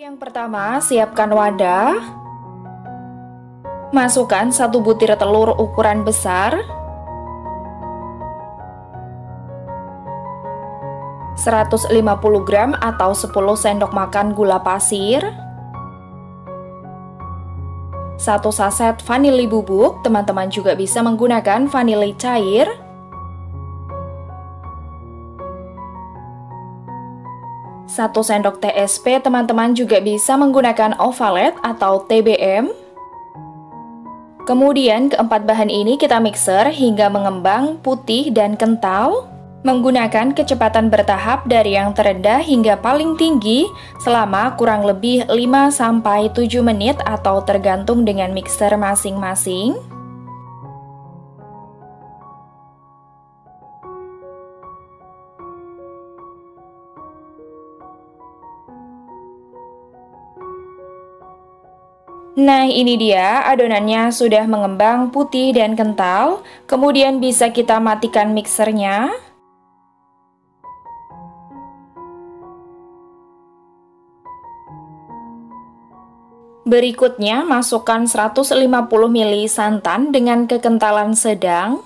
Yang pertama, siapkan wadah. Masukkan satu butir telur ukuran besar. 150 gram atau 10 sendok makan gula pasir. 1 saset vanili bubuk, teman-teman juga bisa menggunakan vanili cair. 1 sendok TSP teman-teman juga bisa menggunakan ovalet atau TBM. Kemudian keempat bahan ini kita mixer hingga mengembang, putih, dan kental. Menggunakan kecepatan bertahap dari yang terendah hingga paling tinggi selama kurang lebih 5-7 menit atau tergantung dengan mixer masing-masing. Nah ini dia adonannya sudah mengembang putih dan kental. Kemudian bisa kita matikan mixernya. Berikutnya masukkan 150 ml santan dengan kekentalan sedang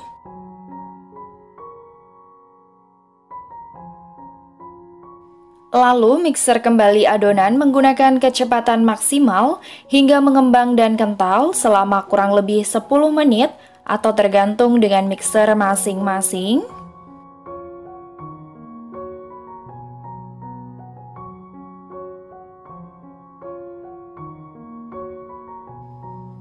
Lalu mixer kembali adonan menggunakan kecepatan maksimal hingga mengembang dan kental selama kurang lebih 10 menit atau tergantung dengan mixer masing-masing.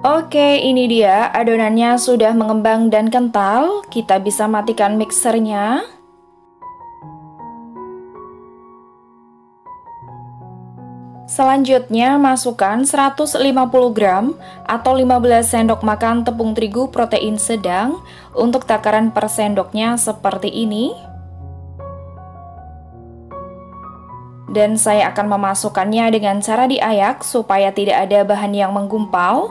Oke, ini dia adonannya sudah mengembang dan kental. Kita bisa matikan mixernya. Selanjutnya, masukkan 150 gram atau 15 sendok makan tepung terigu protein sedang untuk takaran per sendoknya seperti ini. Dan saya akan memasukkannya dengan cara diayak supaya tidak ada bahan yang menggumpal.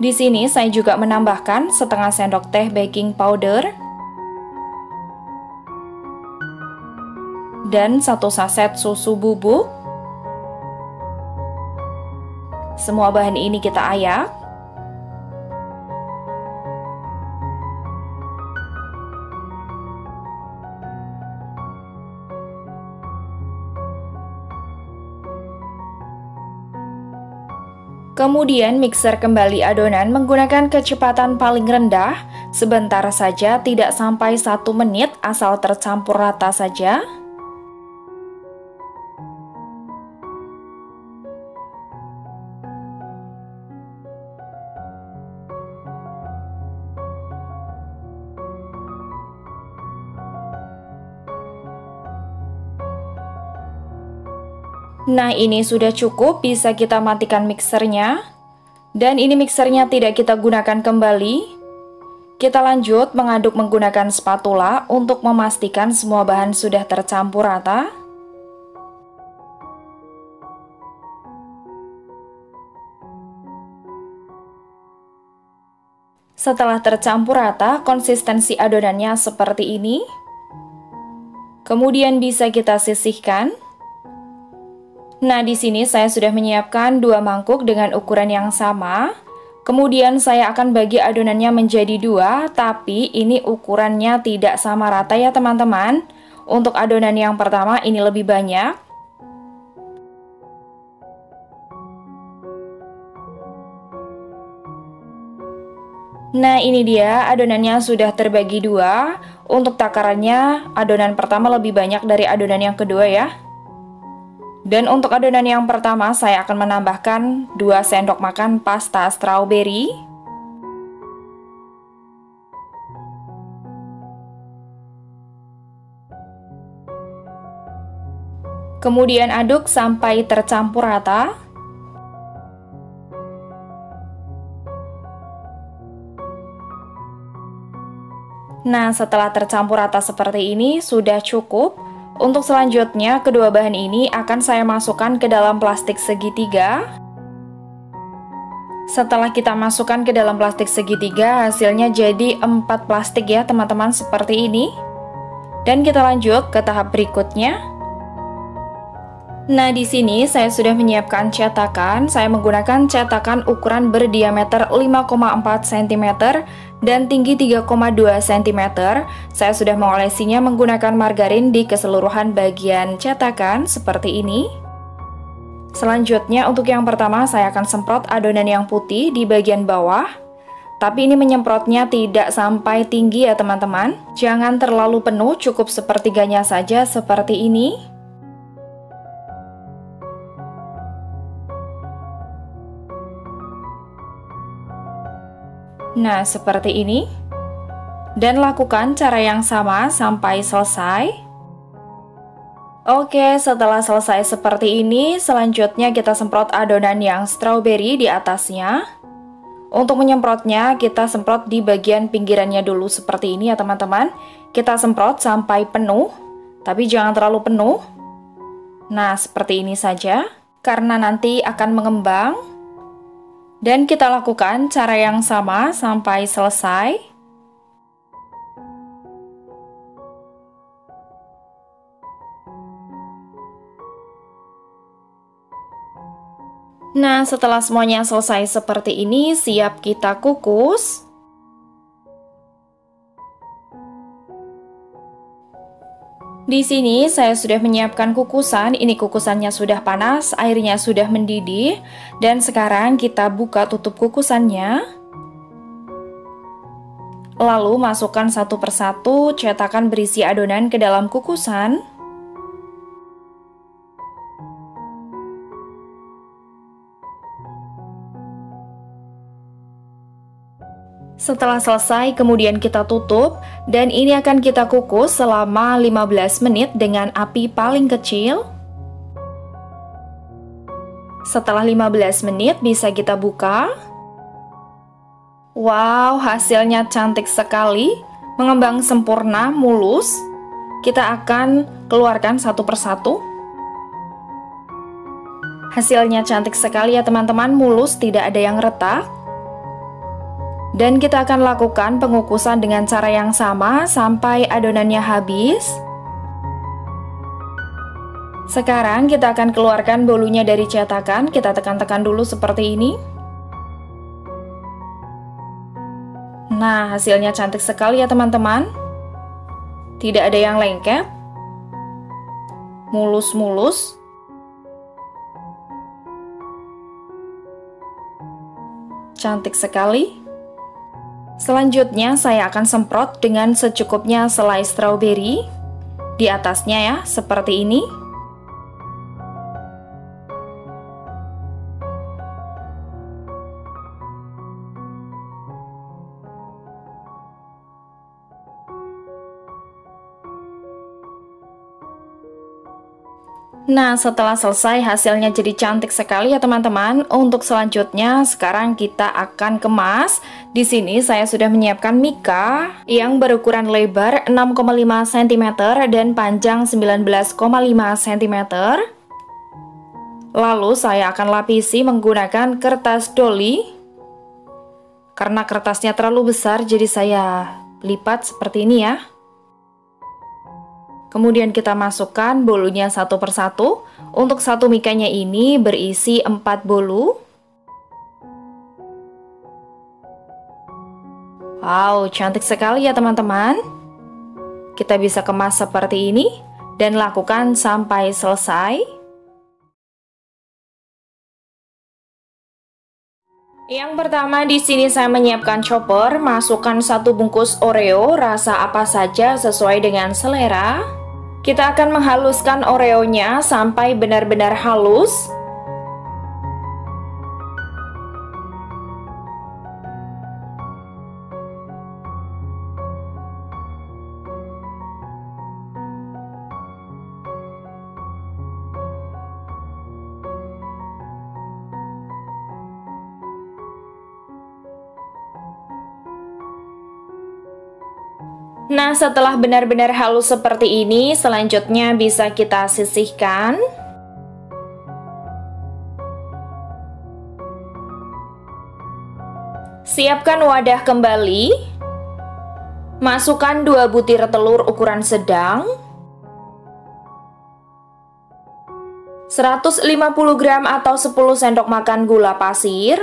Di sini saya juga menambahkan setengah sendok teh baking powder dan satu saset susu bubuk. Semua bahan ini kita ayak. Kemudian mixer kembali adonan menggunakan kecepatan paling rendah Sebentar saja tidak sampai satu menit asal tercampur rata saja Nah ini sudah cukup, bisa kita matikan mixernya. Dan ini mixernya tidak kita gunakan kembali. Kita lanjut mengaduk menggunakan spatula untuk memastikan semua bahan sudah tercampur rata. Setelah tercampur rata, konsistensi adonannya seperti ini. Kemudian bisa kita sisihkan. Nah, di sini saya sudah menyiapkan dua mangkuk dengan ukuran yang sama. Kemudian saya akan bagi adonannya menjadi dua, tapi ini ukurannya tidak sama rata ya teman-teman. Untuk adonan yang pertama ini lebih banyak. Nah ini dia adonannya sudah terbagi dua Untuk takarannya adonan pertama lebih banyak dari adonan yang kedua ya dan untuk adonan yang pertama saya akan menambahkan 2 sendok makan pasta strawberry Kemudian aduk sampai tercampur rata. Nah, setelah tercampur rata seperti ini, sudah cukup. Untuk selanjutnya, kedua bahan ini akan saya masukkan ke dalam plastik segitiga. Setelah kita masukkan ke dalam plastik segitiga, hasilnya jadi empat plastik ya teman-teman seperti ini. Dan kita lanjut ke tahap berikutnya. Nah, di sini saya sudah menyiapkan cetakan. Saya menggunakan cetakan ukuran berdiameter 5,4 cm dan tinggi 3,2 cm. Saya sudah mengolesinya menggunakan margarin di keseluruhan bagian cetakan seperti ini. Selanjutnya, untuk yang pertama saya akan semprot adonan yang putih di bagian bawah. Tapi ini menyemprotnya tidak sampai tinggi ya teman-teman. Jangan terlalu penuh, cukup sepertiganya saja seperti ini. Nah, seperti ini. Dan lakukan cara yang sama sampai selesai. Oke, setelah selesai seperti ini, selanjutnya kita semprot adonan yang strawberry di atasnya. Untuk menyemprotnya, kita semprot di bagian pinggirannya dulu seperti ini ya teman-teman. Kita semprot sampai penuh, tapi jangan terlalu penuh. Nah, seperti ini saja, karena nanti akan mengembang. Dan kita lakukan cara yang sama sampai selesai. Nah, setelah semuanya selesai seperti ini, siap kita kukus. Di sini saya sudah menyiapkan kukusan, ini kukusannya sudah panas, airnya sudah mendidih, dan sekarang kita buka tutup kukusannya. Lalu masukkan satu persatu cetakan berisi adonan ke dalam kukusan. Setelah selesai, kemudian kita tutup dan ini akan kita kukus selama 15 menit dengan api paling kecil. Setelah 15 menit bisa kita buka. Wow, hasilnya cantik sekali, mengembang sempurna, mulus. Kita akan keluarkan satu persatu. Hasilnya cantik sekali ya teman-teman, mulus, tidak ada yang retak. Dan kita akan lakukan pengukusan dengan cara yang sama sampai adonannya habis. Sekarang kita akan keluarkan bolunya dari cetakan, kita tekan-tekan dulu seperti ini. Nah, hasilnya cantik sekali ya teman-teman. Tidak ada yang lengket. Mulus-mulus. Cantik sekali. Selanjutnya saya akan semprot dengan secukupnya selai strawberry di atasnya ya, seperti ini. Nah, setelah selesai hasilnya jadi cantik sekali ya teman-teman. Untuk selanjutnya sekarang kita akan kemas. Di sini saya sudah menyiapkan mika yang berukuran lebar 6,5 cm dan panjang 19,5 cm. Lalu saya akan lapisi menggunakan kertas doli. Karena kertasnya terlalu besar jadi saya lipat seperti ini ya. Kemudian kita masukkan bolunya satu persatu. Untuk satu mikanya ini berisi 4 bolu. Wow, cantik sekali ya teman-teman. Kita bisa kemas seperti ini dan lakukan sampai selesai. Yang pertama di sini saya menyiapkan chopper, masukkan satu bungkus Oreo rasa apa saja sesuai dengan selera. Kita akan menghaluskan oreonya sampai benar-benar halus. Nah, setelah benar-benar halus seperti ini, selanjutnya bisa kita sisihkan. Siapkan wadah kembali. Masukkan 2 butir telur ukuran sedang. 150 gram atau 10 sendok makan gula pasir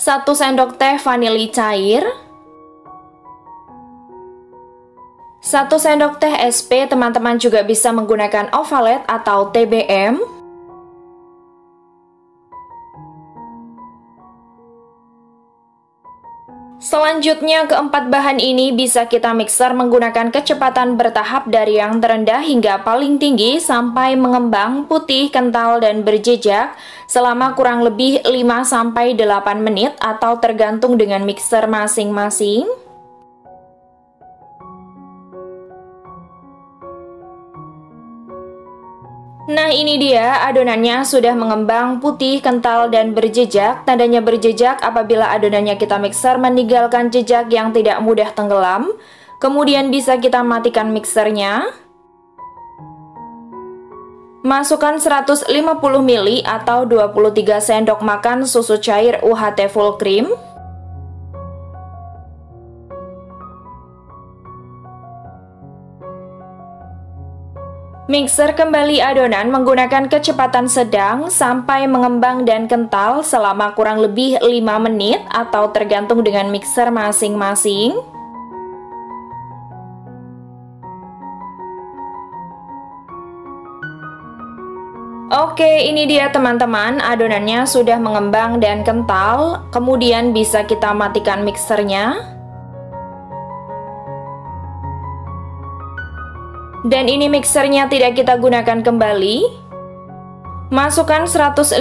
1 sendok teh vanili cair. 1 sendok teh SP teman-teman juga bisa menggunakan ovalet atau TBM Selanjutnya, keempat bahan ini bisa kita mixer menggunakan kecepatan bertahap dari yang terendah hingga paling tinggi sampai mengembang, putih, kental, dan berjejak selama kurang lebih 5-8 menit atau tergantung dengan mixer masing-masing. Nah ini dia adonannya sudah mengembang putih, kental, dan berjejak. Tandanya berjejak apabila adonannya kita mixer meninggalkan jejak yang tidak mudah tenggelam. Kemudian bisa kita matikan mixernya. Masukkan 150 ml atau 23 sendok makan susu cair UHT full cream Mixer kembali adonan menggunakan kecepatan sedang sampai mengembang dan kental selama kurang lebih 5 menit atau tergantung dengan mixer masing-masing. Oke, ini dia teman-teman, adonannya sudah mengembang dan kental. Kemudian bisa kita matikan mixernya. Dan ini mixernya tidak kita gunakan kembali. Masukkan 150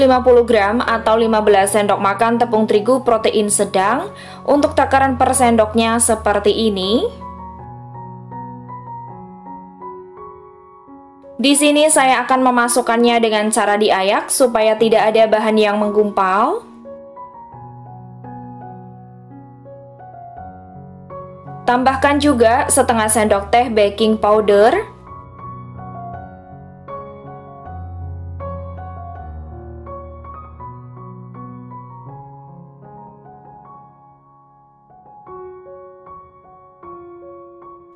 gram atau 15 sendok makan tepung terigu protein sedang untuk takaran per sendoknya seperti ini. Di sini saya akan memasukkannya dengan cara diayak supaya tidak ada bahan yang menggumpal. Tambahkan juga setengah sendok teh baking powder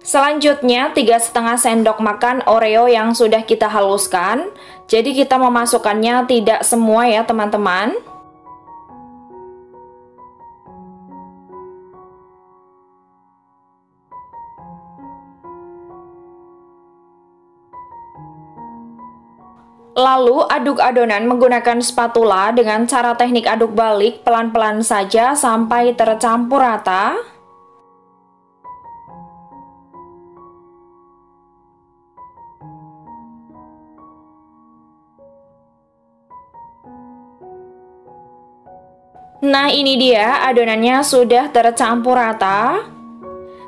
Selanjutnya, tiga setengah sendok makan Oreo yang sudah kita haluskan. Jadi kita memasukkannya tidak semua ya teman-teman. Lalu aduk adonan menggunakan spatula dengan cara teknik aduk balik pelan-pelan saja sampai tercampur rata. Nah ini dia adonannya sudah tercampur rata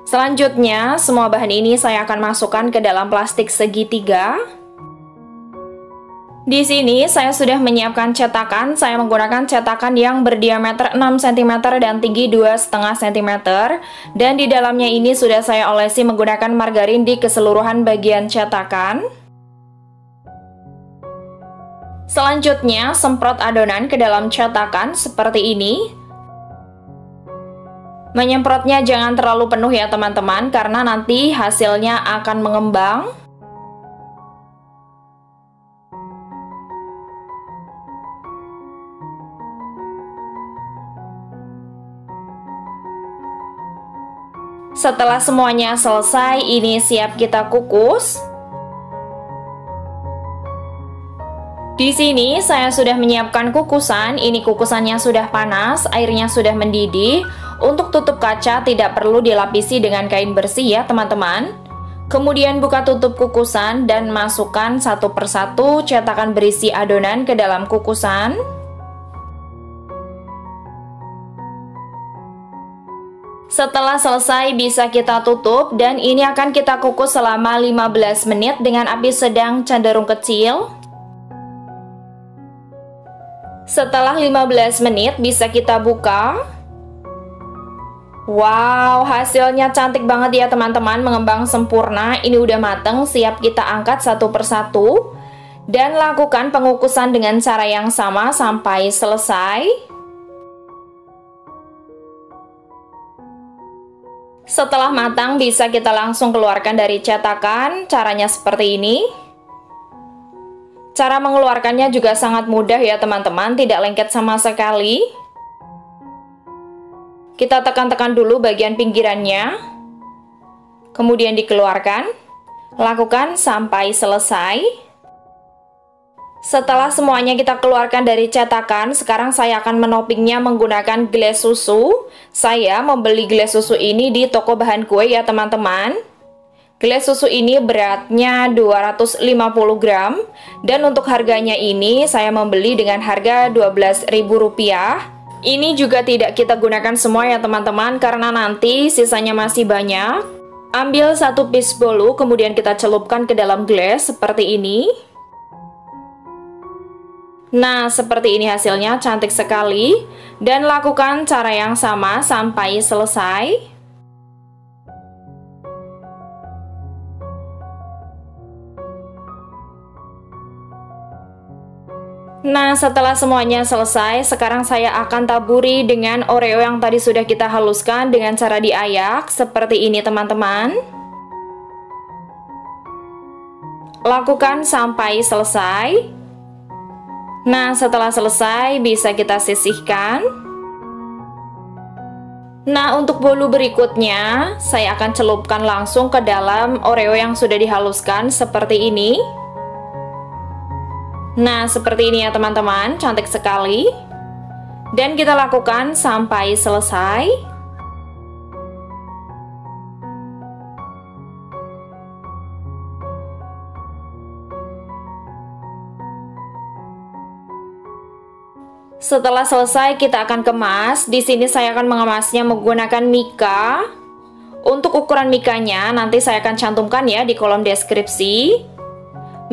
Selanjutnya semua bahan ini saya akan masukkan ke dalam plastik segitiga di sini saya sudah menyiapkan cetakan, saya menggunakan cetakan yang berdiameter 6 cm dan tinggi 2,5 cm dan di dalamnya ini sudah saya olesi menggunakan margarin di keseluruhan bagian cetakan. Selanjutnya, semprot adonan ke dalam cetakan seperti ini. Menyemprotnya jangan terlalu penuh ya teman-teman karena nanti hasilnya akan mengembang. Setelah semuanya selesai, ini siap kita kukus. Di sini saya sudah menyiapkan kukusan. Ini kukusannya sudah panas, airnya sudah mendidih. Untuk tutup kaca tidak perlu dilapisi dengan kain bersih ya, teman-teman. Kemudian buka tutup kukusan dan masukkan satu persatu cetakan berisi adonan ke dalam kukusan. Setelah selesai bisa kita tutup dan ini akan kita kukus selama 15 menit dengan api sedang cenderung kecil. Setelah 15 menit bisa kita buka. Wow, hasilnya cantik banget ya teman-teman, mengembang sempurna. Ini udah mateng, siap kita angkat satu persatu. Dan lakukan pengukusan dengan cara yang sama sampai selesai. Setelah matang bisa kita langsung keluarkan dari cetakan, caranya seperti ini. Cara mengeluarkannya juga sangat mudah ya teman-teman, tidak lengket sama sekali. Kita tekan-tekan dulu bagian pinggirannya, kemudian dikeluarkan. Lakukan sampai selesai. Setelah semuanya kita keluarkan dari cetakan, sekarang saya akan menopingnya menggunakan gelas susu. Saya membeli gelas susu ini di toko bahan kue ya teman-teman. Gelas susu ini beratnya 250 gram dan untuk harganya ini saya membeli dengan harga Rp12.000. Ini juga tidak kita gunakan semua ya teman-teman karena nanti sisanya masih banyak. Ambil satu piece bolu kemudian kita celupkan ke dalam gelas seperti ini. Nah, seperti ini hasilnya cantik sekali dan lakukan cara yang sama sampai selesai. Nah, setelah semuanya selesai, sekarang saya akan taburi dengan Oreo yang tadi sudah kita haluskan dengan cara diayak, seperti ini teman-teman. Lakukan sampai selesai. Nah, setelah selesai, bisa kita sisihkan. Nah, untuk bolu berikutnya, saya akan celupkan langsung ke dalam Oreo yang sudah dihaluskan, seperti ini. Nah, seperti ini ya teman-teman, cantik sekali. Dan kita lakukan sampai selesai. Setelah selesai, kita akan kemas. Di sini saya akan mengemasnya menggunakan mika. Untuk ukuran mikanya nanti saya akan cantumkan ya di kolom deskripsi.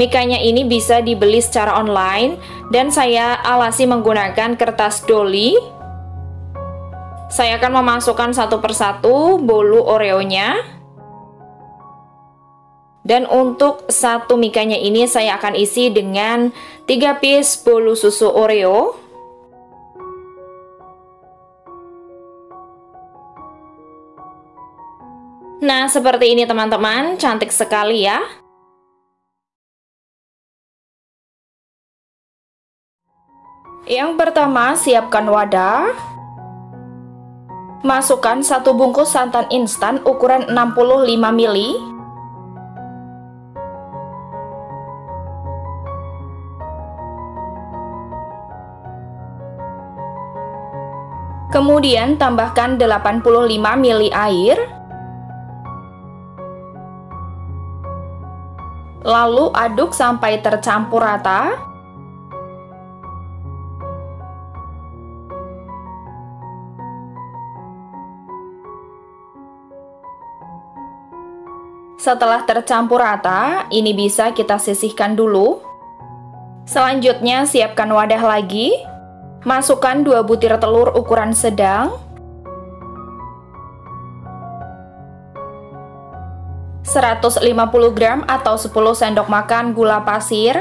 Mikanya ini bisa dibeli secara online dan saya alasi menggunakan kertas doli. Saya akan memasukkan satu persatu bolu Oreo-nya. Dan untuk satu mikanya ini saya akan isi dengan 3 piece bolu susu Oreo. Nah, seperti ini teman-teman, cantik sekali ya. Yang pertama, siapkan wadah. Masukkan satu bungkus santan instan ukuran 65 ml. Kemudian tambahkan 85 ml air. Lalu aduk sampai tercampur rata. Setelah tercampur rata, ini bisa kita sisihkan dulu. Selanjutnya, siapkan wadah lagi. Masukkan 2 butir telur ukuran sedang. 150 gram atau 10 sendok makan gula pasir.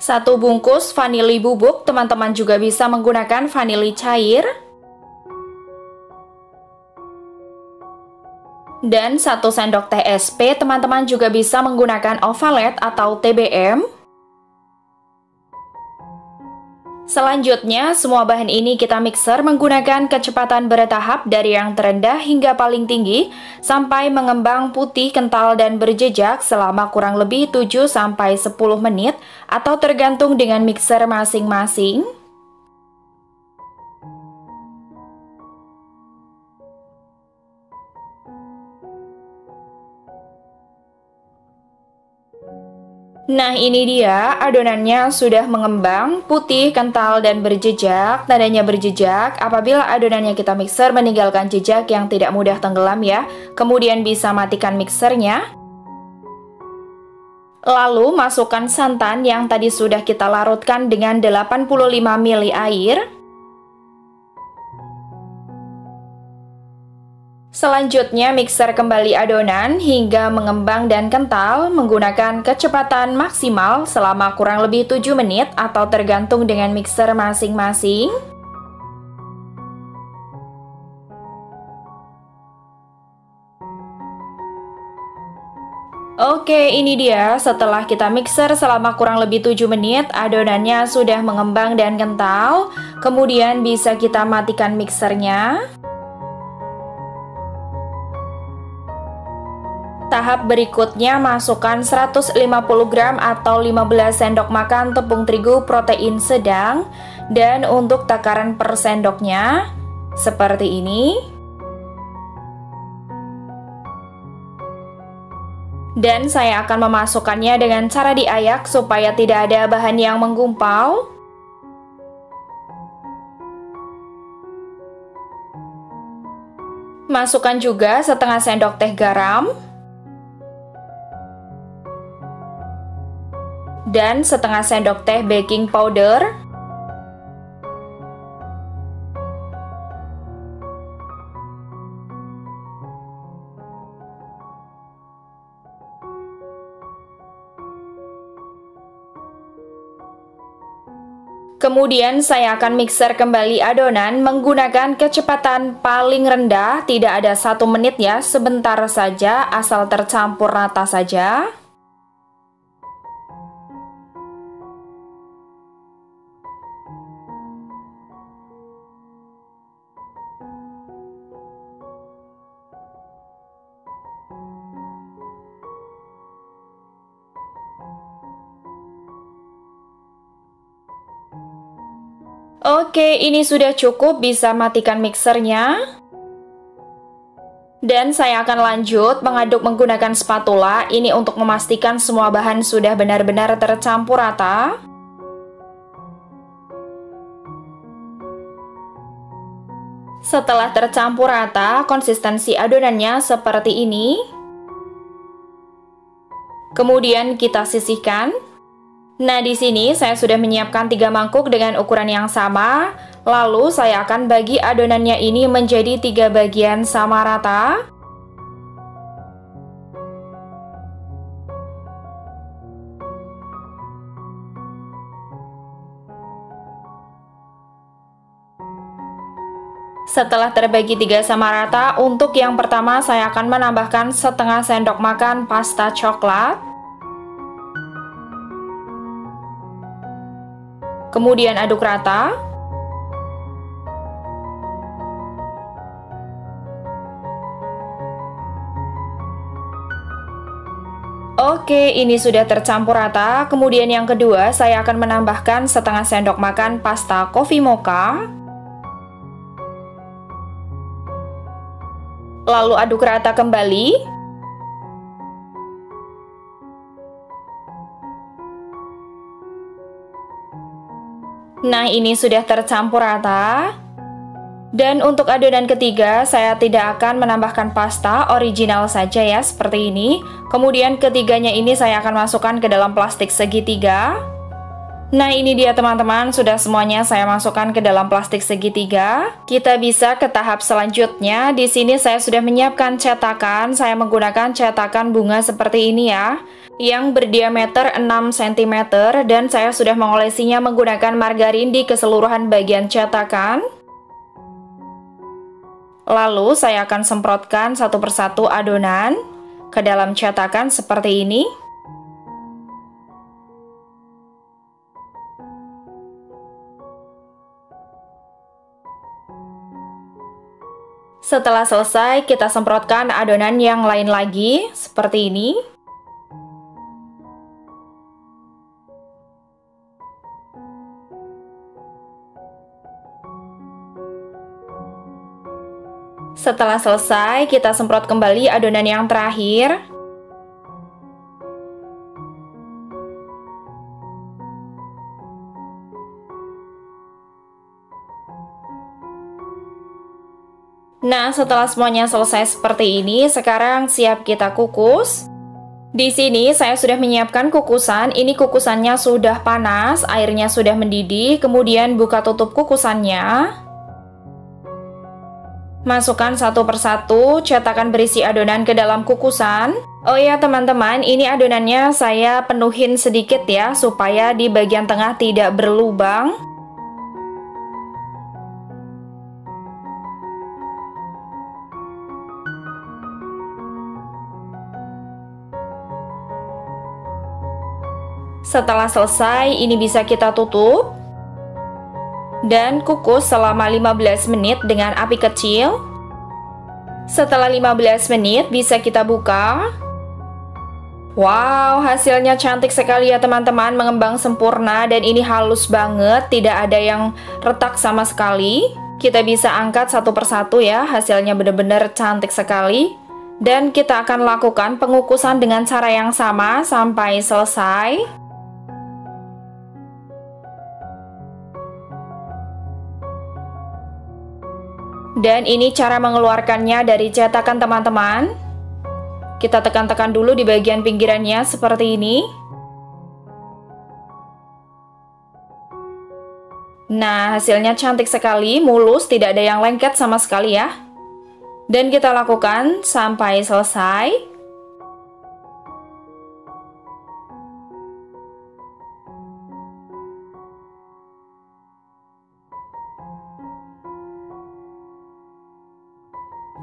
Satu bungkus vanili bubuk, teman-teman juga bisa menggunakan vanili cair. Dan satu sendok teh SP, teman-teman juga bisa menggunakan ovalet atau TBM. Selanjutnya, semua bahan ini kita mixer menggunakan kecepatan bertahap dari yang terendah hingga paling tinggi sampai mengembang putih, kental, dan berjejak selama kurang lebih 7-10 menit atau tergantung dengan mixer masing-masing. Nah ini dia adonannya sudah mengembang, putih, kental, dan berjejak. Tandanya berjejak apabila adonannya kita mixer meninggalkan jejak yang tidak mudah tenggelam ya. Kemudian bisa matikan mixernya. Lalu masukkan santan yang tadi sudah kita larutkan dengan 85 ml air Selanjutnya mixer kembali adonan hingga mengembang dan kental menggunakan kecepatan maksimal selama kurang lebih 7 menit atau tergantung dengan mixer masing-masing. Oke, ini dia. Setelah kita mixer selama kurang lebih 7 menit, adonannya sudah mengembang dan kental. Kemudian bisa kita matikan mixernya. Tahap berikutnya masukkan 150 gram atau 15 sendok makan tepung terigu protein sedang dan untuk takaran per sendoknya seperti ini. Dan saya akan memasukkannya dengan cara diayak supaya tidak ada bahan yang menggumpal. Masukkan juga setengah sendok teh garam. Dan setengah sendok teh baking powder. Kemudian saya akan mixer kembali adonan menggunakan kecepatan paling rendah, tidak ada satu menit ya, sebentar saja asal tercampur rata saja. Oke, ini sudah cukup, bisa matikan mixernya. Dan saya akan lanjut mengaduk menggunakan spatula, ini untuk memastikan semua bahan sudah benar-benar tercampur rata. Setelah tercampur rata, konsistensi adonannya seperti ini. Kemudian kita sisihkan. Nah, di sini saya sudah menyiapkan tiga mangkuk dengan ukuran yang sama. Lalu saya akan bagi adonannya ini menjadi tiga bagian sama rata. Setelah terbagi tiga sama rata, untuk yang pertama saya akan menambahkan setengah sendok makan pasta coklat. Kemudian aduk rata. Oke, ini sudah tercampur rata. Kemudian yang kedua, saya akan menambahkan setengah sendok makan pasta coffee mocha. Lalu aduk rata kembali. Nah, ini sudah tercampur rata. Dan untuk adonan ketiga, saya tidak akan menambahkan pasta original saja ya, seperti ini. Kemudian ketiganya ini saya akan masukkan ke dalam plastik segitiga. Nah ini dia teman-teman, sudah semuanya saya masukkan ke dalam plastik segitiga. Kita bisa ke tahap selanjutnya. Di sini saya sudah menyiapkan cetakan. Saya menggunakan cetakan bunga seperti ini ya yang berdiameter 6 cm dan saya sudah mengolesinya menggunakan margarin di keseluruhan bagian cetakan. Lalu saya akan semprotkan satu persatu adonan ke dalam cetakan seperti ini. Setelah selesai, kita semprotkan adonan yang lain lagi, seperti ini. Setelah selesai, kita semprot kembali adonan yang terakhir. Nah, setelah semuanya selesai seperti ini, sekarang siap kita kukus. Di sini saya sudah menyiapkan kukusan. Ini kukusannya sudah panas, airnya sudah mendidih. Kemudian buka tutup kukusannya. Masukkan satu persatu cetakan berisi adonan ke dalam kukusan. Oh ya teman-teman, ini adonannya saya penuhin sedikit ya, supaya di bagian tengah tidak berlubang. Setelah selesai, ini bisa kita tutup dan kukus selama 15 menit dengan api kecil. Setelah 15 menit bisa kita buka. Wow, hasilnya cantik sekali ya teman-teman, mengembang sempurna dan ini halus banget, tidak ada yang retak sama sekali. Kita bisa angkat satu persatu ya, hasilnya benar-benar cantik sekali. Dan kita akan lakukan pengukusan dengan cara yang sama sampai selesai. Dan ini cara mengeluarkannya dari cetakan teman-teman. Kita tekan-tekan dulu di bagian pinggirannya seperti ini. Nah, hasilnya cantik sekali, mulus, tidak ada yang lengket sama sekali ya. Dan kita lakukan sampai selesai.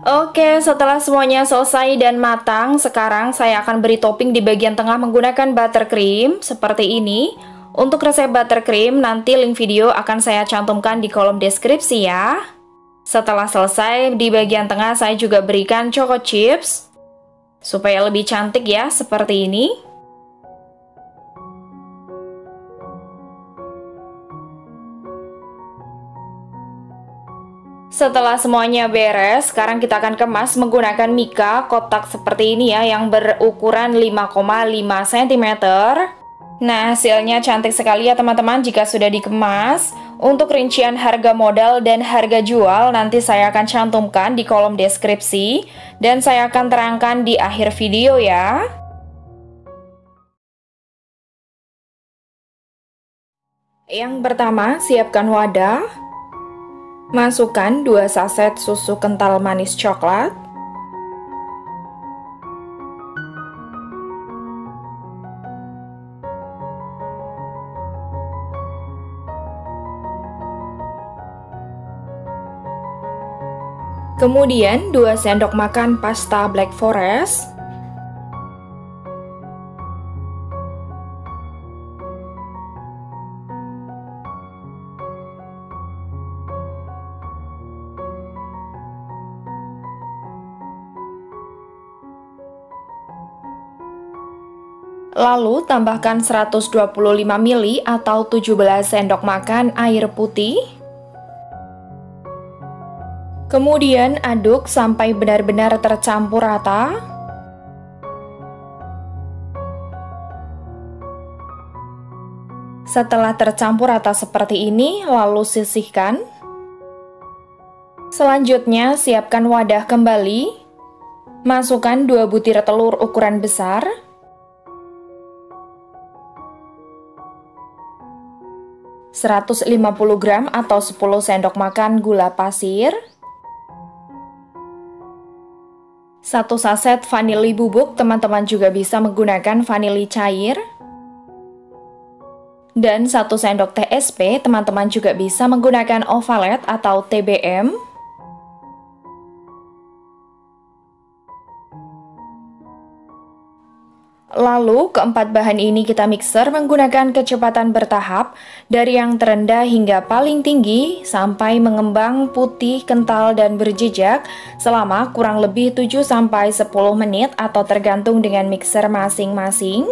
Oke, setelah semuanya selesai dan matang, sekarang saya akan beri topping di bagian tengah menggunakan buttercream seperti ini. Untuk resep buttercream, nanti link video akan saya cantumkan di kolom deskripsi ya. Setelah selesai, di bagian tengah saya juga berikan choco chips supaya lebih cantik ya, seperti ini. Setelah semuanya beres, sekarang kita akan kemas menggunakan mika kotak seperti ini ya yang berukuran 5,5 cm. Nah, hasilnya cantik sekali ya teman-teman jika sudah dikemas. Untuk rincian harga modal dan harga jual nanti saya akan cantumkan di kolom deskripsi dan saya akan terangkan di akhir video ya. Yang pertama, siapkan wadah. Masukkan 2 saset susu kental manis coklat. Kemudian 2 sendok makan pasta black forest. Lalu tambahkan 125 ml atau 17 sendok makan air putih. Kemudian aduk sampai benar-benar tercampur rata. Setelah tercampur rata seperti ini, lalu sisihkan. Selanjutnya, siapkan wadah kembali. Masukkan 2 butir telur ukuran besar. 150 gram atau 10 sendok makan gula pasir, 1 saset vanili bubuk, teman-teman juga bisa menggunakan vanili cair, dan 1 sendok TSP, teman-teman juga bisa menggunakan ovalet atau TBM, Lalu, keempat bahan ini kita mixer menggunakan kecepatan bertahap dari yang terendah hingga paling tinggi sampai mengembang putih, kental, dan berjejak selama kurang lebih 7-10 menit atau tergantung dengan mixer masing-masing.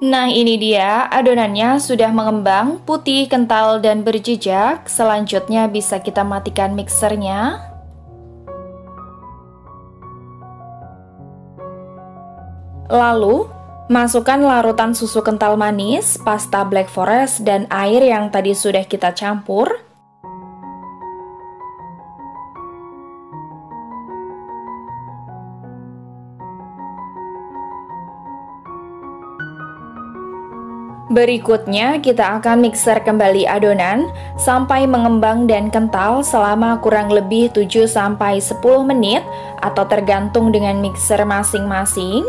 Nah ini dia adonannya sudah mengembang, putih, kental, dan berjejak. Selanjutnya bisa kita matikan mixernya. Lalu, masukkan larutan susu kental manis, pasta black forest, dan air yang tadi sudah kita campur Berikutnya, kita akan mixer kembali adonan sampai mengembang dan kental selama kurang lebih 7-10 menit atau tergantung dengan mixer masing-masing.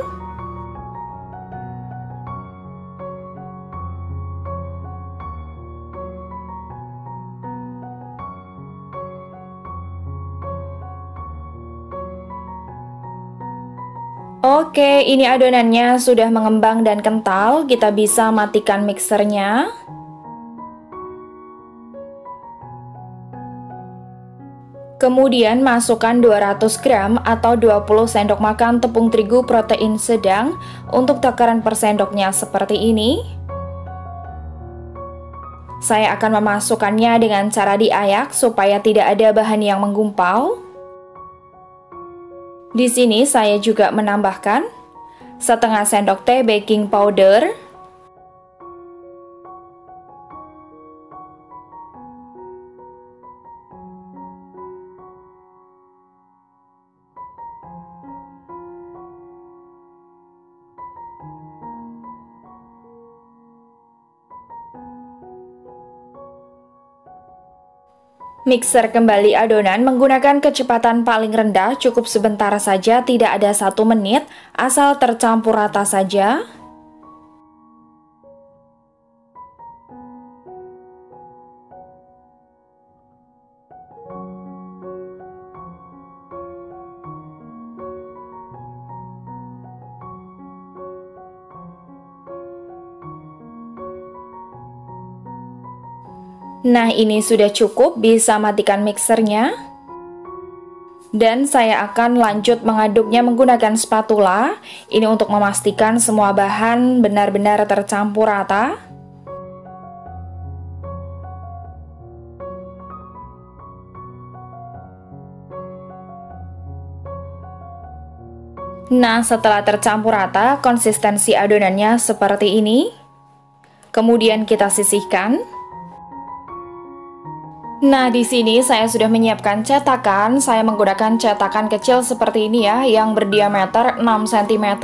Oke, ini adonannya sudah mengembang dan kental. Kita bisa matikan mixernya. Kemudian masukkan 200 gram atau 20 sendok makan tepung terigu protein sedang untuk takaran per sendoknya seperti ini. Saya akan memasukkannya dengan cara diayak supaya tidak ada bahan yang menggumpal. Di sini saya juga menambahkan setengah sendok teh baking powder, Mixer kembali adonan menggunakan kecepatan paling rendah cukup sebentar saja tidak ada satu menit. Asal tercampur rata saja Nah ini sudah cukup, bisa matikan mixernya. Dan saya akan lanjut mengaduknya menggunakan spatula. Ini untuk memastikan semua bahan benar-benar tercampur rata. Nah, setelah tercampur rata, konsistensi adonannya seperti ini. Kemudian kita sisihkan. Nah, di sini saya sudah menyiapkan cetakan. Saya menggunakan cetakan kecil seperti ini ya, yang berdiameter 6 cm.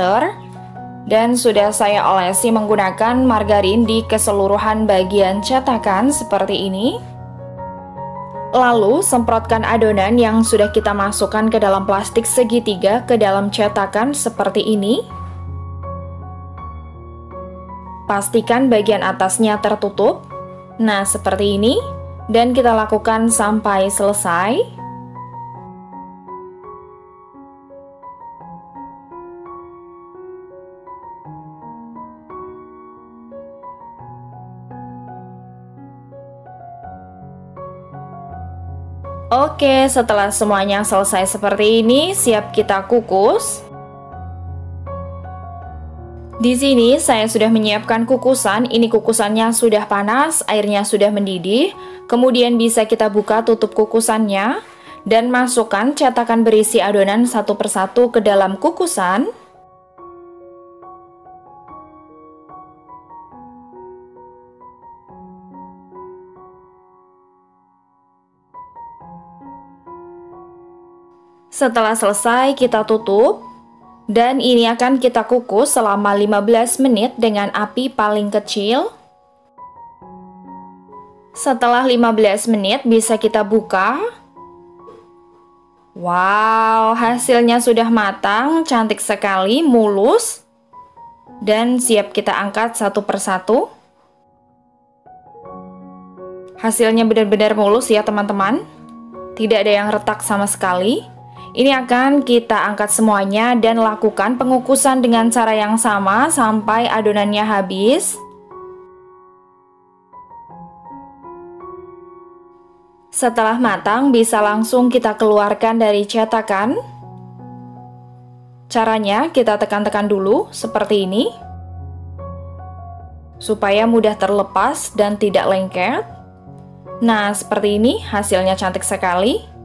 Dan sudah saya olesi menggunakan margarin di keseluruhan bagian cetakan seperti ini. Lalu, semprotkan adonan yang sudah kita masukkan ke dalam plastik segitiga ke dalam cetakan seperti ini. Pastikan bagian atasnya tertutup. Nah, seperti ini dan kita lakukan sampai selesai. Oke, setelah semuanya selesai seperti ini, siap kita kukus. Di sini saya sudah menyiapkan kukusan, ini kukusannya sudah panas, airnya sudah mendidih. Kemudian bisa kita buka tutup kukusannya dan masukkan cetakan berisi adonan satu persatu ke dalam kukusan. Setelah selesai, kita tutup. Dan ini akan kita kukus selama 15 menit dengan api paling kecil. Setelah 15 menit bisa kita buka. Wow, hasilnya sudah matang, cantik sekali, mulus. Dan siap kita angkat satu persatu. Hasilnya benar-benar mulus ya teman-teman. Tidak ada yang retak sama sekali. Ini akan kita angkat semuanya dan lakukan pengukusan dengan cara yang sama sampai adonannya habis. Setelah matang, bisa langsung kita keluarkan dari cetakan. Caranya, kita tekan-tekan dulu seperti ini. Supaya mudah terlepas dan tidak lengket. Nah, seperti ini hasilnya cantik sekali.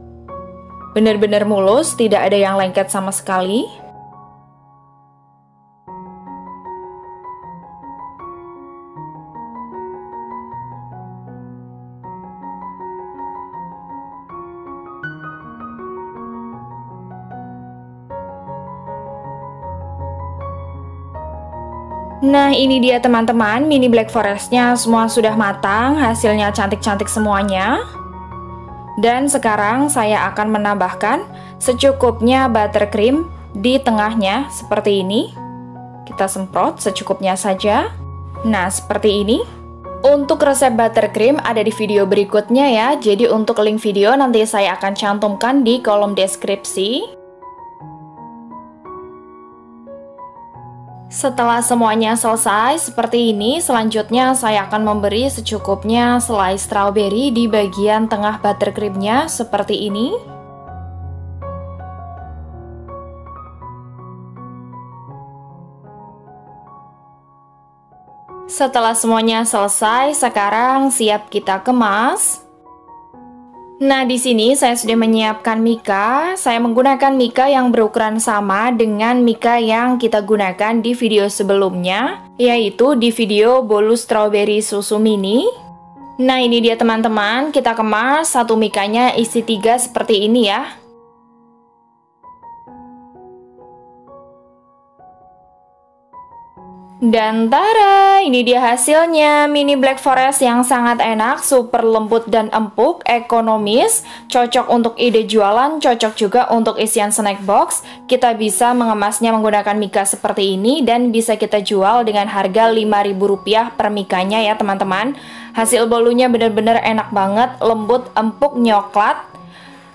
Benar-benar mulus, tidak ada yang lengket sama sekali. Nah ini dia teman-teman mini black forestnya semua sudah matang hasilnya cantik-cantik semuanya dan sekarang saya akan menambahkan secukupnya buttercream di tengahnya seperti ini. Kita semprot secukupnya saja. Nah, seperti ini. Untuk resep buttercream ada di video berikutnya ya. Jadi untuk link video nanti saya akan cantumkan di kolom deskripsi. Setelah semuanya selesai seperti ini, selanjutnya saya akan memberi secukupnya selai strawberry di bagian tengah buttercreamnya seperti ini. Setelah semuanya selesai, sekarang siap kita kemas. Nah, di sini saya sudah menyiapkan mika. Saya menggunakan mika yang berukuran sama dengan mika yang kita gunakan di video sebelumnya, yaitu di video bolu strawberry susu mini. Nah, ini dia teman-teman, kita kemas satu mikanya isi tiga seperti ini ya. Dan tara, ini dia hasilnya mini black forest yang sangat enak, super lembut dan empuk, ekonomis, cocok untuk ide jualan, cocok juga untuk isian snack box. Kita bisa mengemasnya menggunakan mika seperti ini dan bisa kita jual dengan harga Rp5.000 per mikanya ya teman-teman. Hasil bolunya benar-benar enak banget, lembut, empuk, nyoklat,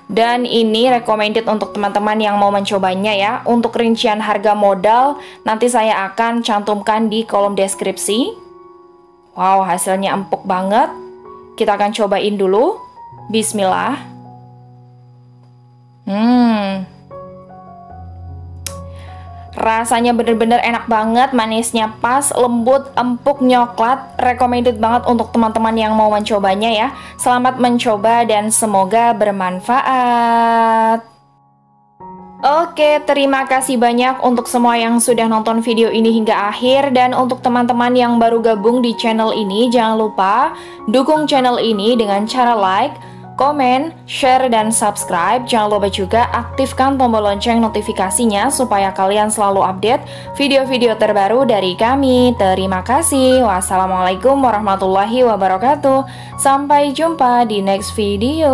dan ini recommended untuk teman-teman yang mau mencobanya ya. Untuk rincian harga modal nanti saya akan cantumkan di kolom deskripsi. Wow, hasilnya empuk banget. Kita akan cobain dulu. Bismillah. Hmm. Rasanya bener-bener enak banget, manisnya pas, lembut, empuk, nyoklat. Recommended banget untuk teman-teman yang mau mencobanya ya. Selamat mencoba dan semoga bermanfaat. Oke, terima kasih banyak untuk semua yang sudah nonton video ini hingga akhir dan untuk teman-teman yang baru gabung di channel ini jangan lupa dukung channel ini dengan cara like, komen, share, dan subscribe. Jangan lupa juga aktifkan tombol lonceng notifikasinya supaya kalian selalu update video-video terbaru dari kami. Terima kasih. Wassalamualaikum warahmatullahi wabarakatuh. Sampai jumpa di next video.